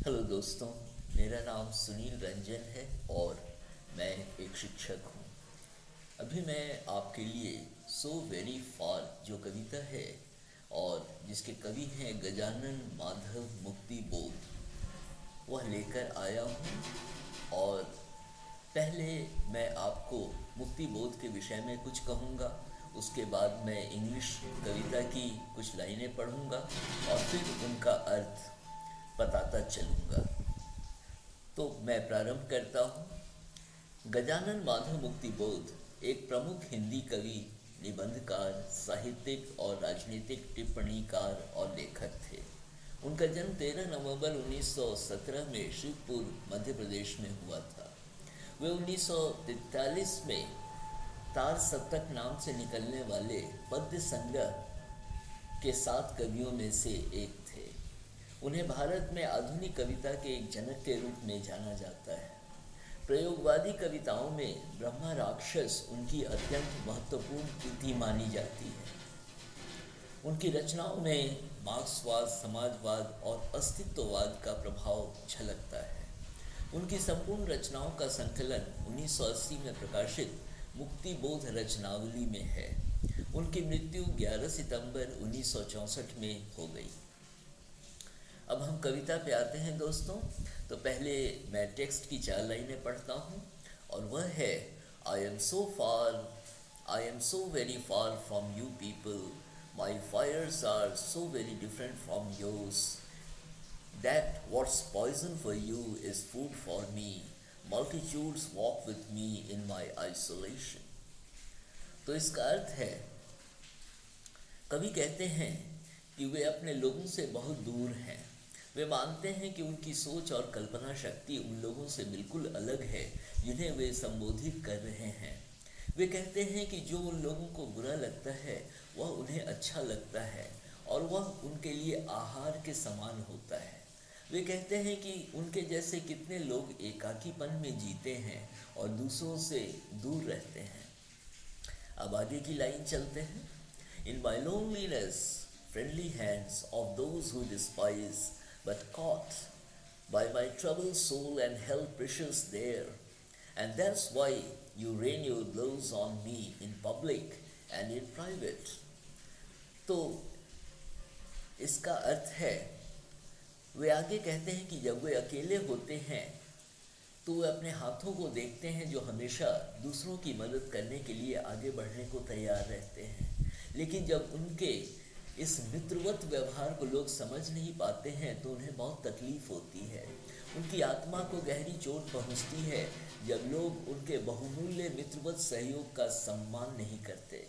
Hello दोस्तों, मेरा नाम सुनील रंजन है और मैं एक शिक्षक हूँ। अभी मैं आपके लिए सो वेरी फार जो कविता है और जिसके कवि हैं गजानन माधव मुक्ति बोध, वह लेकर आया हूँ और पहले मैं आपको मुक्ति बोध के विषय में कुछ कहूँगा, उसके बाद मैं इंग्लिश कविता की कुछ लाइनें पढ़ूँगा और फिर उनका अर्थ बताता चलूँगा। तो मैं प्रारंभ करता हूँ। गजानन माधव मुक्ति बोध, एक प्रमुख हिंदी कवि, निबंधकार, साहित्यिक और राजनीतिक टिप्पणीकार और लेखक थे। उनका जन्म 13 नवंबर 1917 में शिवपुर, मध्य प्रदेश में हुआ था। वे 1943 में तार सप्तक नाम से निकलने वाले पद्य संग्रह के सात कवियों में से एक उन्हें भारत में आधुनिक कविता के एक जनक के रूप में जाना जाता है। प्रयोगवादी कविताओं में ब्रह्मा राक्षस उनकी अत्यंत महत्वपूर्ण कृति मानी जाती है। उनकी रचनाओं में मार्क्सवाद, समाजवाद और अस्तित्ववाद का प्रभाव झलकता है। उनकी संपूर्ण रचनाओं का संकलन 1980 में प्रकाशित मुक्ति बोध रचनावली में है। उनकी मृत्यु 11 सितंबर 1964 में हो गई। अब हम कविता पे आते हैं दोस्तों। तो पहले मैं टेक्स्ट की चार लाइनें पढ़ता हूँ और वह है I am so far I am so very far from you people my fires are so very different from yours that what's poison for you is food for me multitudes walk with me in my isolation तो इसका अर्थ है कभी कहते हैं कि वे अपने लोगों से बहुत दूर हैं। वे मानते हैं कि उनकी सोच और कल्पना शक्ति उन लोगों से बिल्कुल अलग है, जिन्हें वे संबोधित कर रहे हैं। वे कहते हैं कि जो उन लोगों को बुरा लगता है, वह उन्हें अच्छा लगता है और वह उनके लिए आहार के समान होता है। वे कहते हैं कि उनके जैसे कितने लोग एकाकीपन में जीते हैं और दूसरों से दूर रहते हैं। अब आगे की लाइन चलते हैं। In my loneliness friendly hands of those who despise but caught by my troubled soul and held precious there. And that's why you rain your blows on me in public and in private. तो इसका अर्थ है वे आगे कहते हैं कि जब वे अकेले होते हैं तो वे अपने हाथों को देखते हैं जो हमेशा दूसरों की मदद करने के लिए आगे बढ़ने को तैयार रहते हैं लेकिन जब उनके इस मित्रवत व्यवहार को लोग समझ नहीं पाते हैं तो उन्हें बहुत तकलीफ़ होती है। उनकी आत्मा को गहरी चोट पहुँचती है, जब लोग उनके बहुमूल्य मित्रवत सहयोग का सम्मान नहीं करते।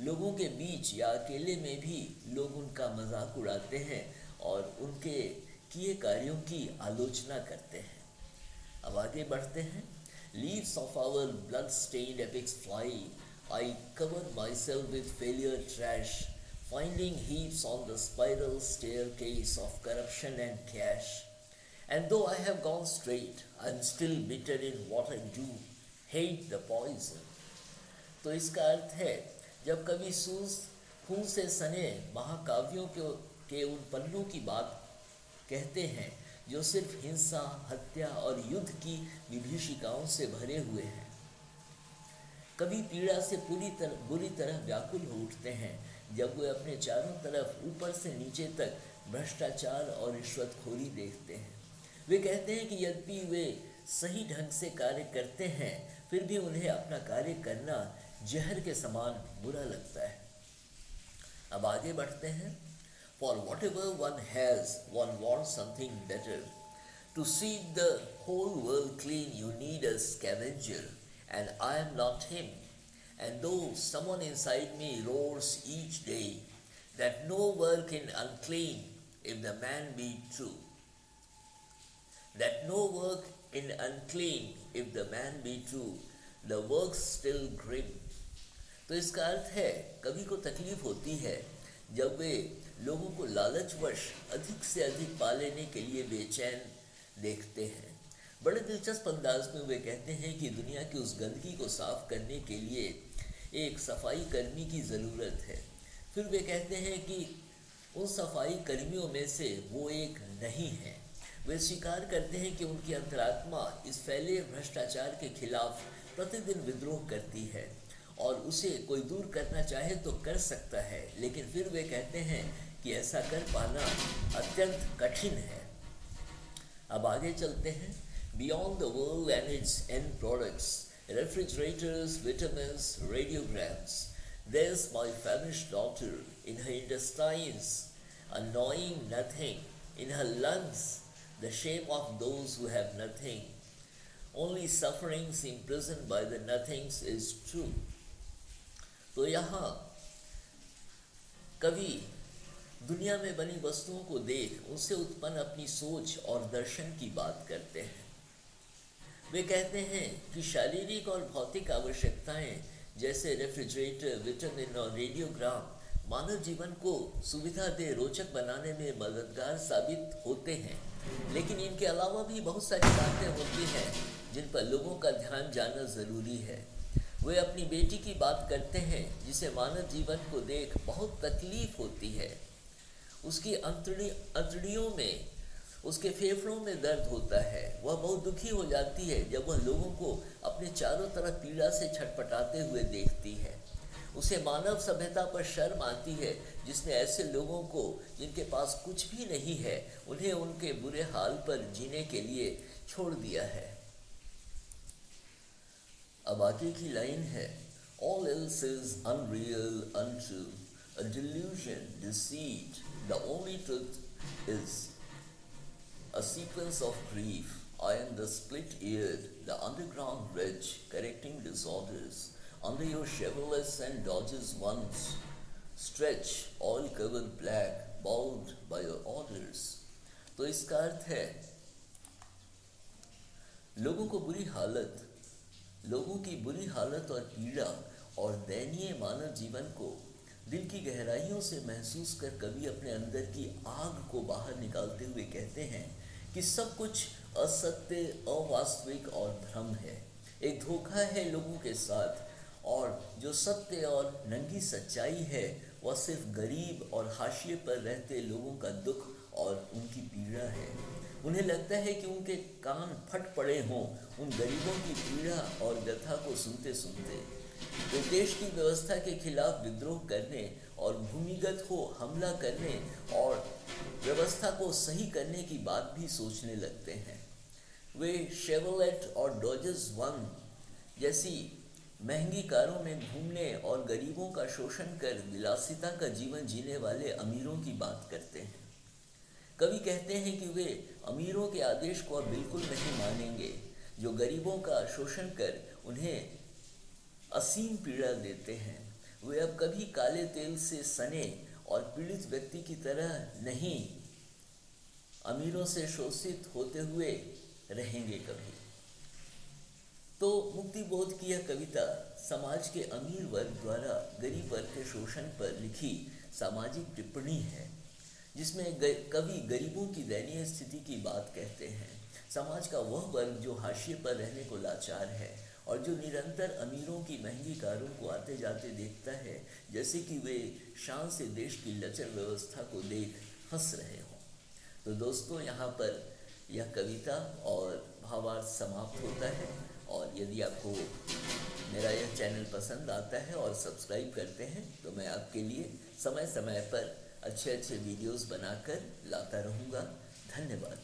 लोगों के बीच या अकेले में भी लोग उनका मज़ाक उड़ाते हैं और उनके किए कार्यों की आलोचना करते हैं। अब आगे बढ़ते हैं। Leaves of our blood stain epics fly I cover myself with failure trash finding heaps on the spiral staircase of corruption and cash. And though I have gone straight, I am still bitter in what I do, hate the poison. तो इसका अर्थ है जब कभी सूस खून से सने महाकाव्यों के, के उन पन्नों की बात कहते हैं जो सिर्फ़ हिंसा हत्या और युद्ध की विभीषिकाओं से भरे हुए हैं कभी पीड़ा से पूरी तरह बुरी तरह व्याकुल हो उठते हैं जब वे अपने चारों तरफ़ ऊपर से नीचे तक भ्रष्टाचार और रिश्वतखोरी देखते हैं। वे कहते हैं कि यद्यपि वे सही ढंग से कार्य करते हैं, फिर भी उन्हें अपना कार्य करना जहर के समान बुरा लगता है। अब आगे बढ़ते हैं। For whatever one has one want something better to see the whole world clean you need a scavenger and I am not him And though someone inside me roars each day that no work in unclean if the man be true, that no work in unclean if the man be true, the work still grim. तो इसका अर्थ है कभी को तकलीफ़ होती है जब वे लोगों को लालचवश अधिक से अधिक पा लेने के लिए बेचैन देखते हैं बड़े दिलचस्प अंदाज में वे कहते हैं कि दुनिया की उस गंदगी को साफ़ करने के लिए एक सफ़ाई कर्मी की ज़रूरत है। फिर वे कहते हैं कि उन सफ़ाई कर्मियों में से वो एक नहीं है। वे स्वीकार करते हैं कि उनकी अंतरात्मा इस फैले भ्रष्टाचार के खिलाफ प्रतिदिन विद्रोह करती है और उसे कोई दूर करना चाहे तो कर सकता है। लेकिन फिर वे कहते हैं कि ऐसा कर पाना अत्यंत कठिन है। अब आगे चलते हैं। Beyond the world and its end products refrigerators vitamin radiograms There's my famished daughter in her intestines, annoying nothing, in her lungs, the shame of those who have nothing. Only sufferings imprisoned by the nothings is true. तो यहाँ कवि दुनिया में बनी वस्तुओं को देख उनसे उत्पन्न अपनी सोच और दर्शन की बात करते हैं वे कहते हैं कि शारीरिक और भौतिक आवश्यकताएँ, जैसे रेफ्रिजरेटर, विटामिन और रेडियोग्राम, मानव जीवन को सुविधा दे रोचक बनाने में मददगार साबित होते हैं। लेकिन इनके अलावा भी बहुत सारी बातें होती हैं, जिन पर लोगों का ध्यान जाना ज़रूरी है। वे अपनी बेटी की बात करते हैं, जिसे मानव जीवन को देख बहुत तकलीफ़ होती है। उसकी अंतड़ी अंतड़ियों में उसके फेफड़ों में दर्द होता है। वह बहुत दुखी हो जाती है जब वह लोगों को अपने चारों तरफ़ पीड़ा से छटपटाते हुए देखती है। उसे मानव सभ्यता पर शर्म आती है जिसने ऐसे लोगों को जिनके पास कुछ भी नहीं है उन्हें उनके बुरे हाल पर जीने के लिए छोड़ दिया है। अब आगे की लाइन है All else is unreal, untrue, a delusion, deceit. The only a sequence of grief. I am the split eared, the underground wretch, correcting disorders. Under your chivalrous and dodges once, stretch, all covered black, bowed by your orders. तो इसका अर्थ है लोगों को बुरी हालत लोगों की बुरी हालत और पीड़ा और दयनीय मानव जीवन को दिल की गहराइयों से महसूस कर कवि अपने अंदर की आग को बाहर निकालते हुए कहते हैं कि सब कुछ असत्य, अवास्तविक और भ्रम है। एक धोखा है लोगों के साथ, और जो सत्य और नंगी सच्चाई है, वह सिर्फ़ गरीब और हाशिए पर रहते लोगों का दुख और उनकी पीड़ा है। उन्हें लगता है कि उनके कान फट पड़े हों, उन गरीबों की पीड़ा और व्यथा को सुनते सुनते वे देश की व्यवस्था के खिलाफ विद्रोह करने और भूमिगत हो हमला करने और व्यवस्था को सही करने की बात भी सोचने लगते हैं। वे शेवलेट और डॉजेस वन जैसी महँगी कारों में घूमने और गरीबों का शोषण कर विलासिता का जीवन जीने वाले अमीरों की बात करते हैं। कवि कहते हैं कि वे अमीरों के आदेश को अब बिल्कुल नहीं मानेंगे, जो गरीबों का शोषण कर उन्हें असीम पीड़ा देते हैं। वे अब कभी काले तेल से सने और पीड़ित व्यक्ति की तरह नहीं, अमीरों से शोषित होते हुए रहेंगे कभी। तो मुक्ति बोध की यह कविता समाज के अमीर वर्ग द्वारा गरीब वर्ग के शोषण पर लिखी सामाजिक टिप्पणी है, जिसमें कवि गरीबों की दयनीय स्थिति की बात कहते हैं। समाज का वह वर्ग जो हाशिए पर रहने को लाचार है और जो निरंतर अमीरों की महँगी कारों को आते जाते देखता है, जैसे कि वे शान से देश की लचर व्यवस्था को देख हंस रहे हों। तो दोस्तों, यहाँ पर यह कविता और भावार्थ समाप्त होता है और यदि आपको मेरा यह चैनल पसंद आता है और सब्सक्राइब करते हैं तो मैं आपके लिए समय समय पर अच्छे अच्छे वीडियोस बनाकर लाता रहूँगा। धन्यवाद।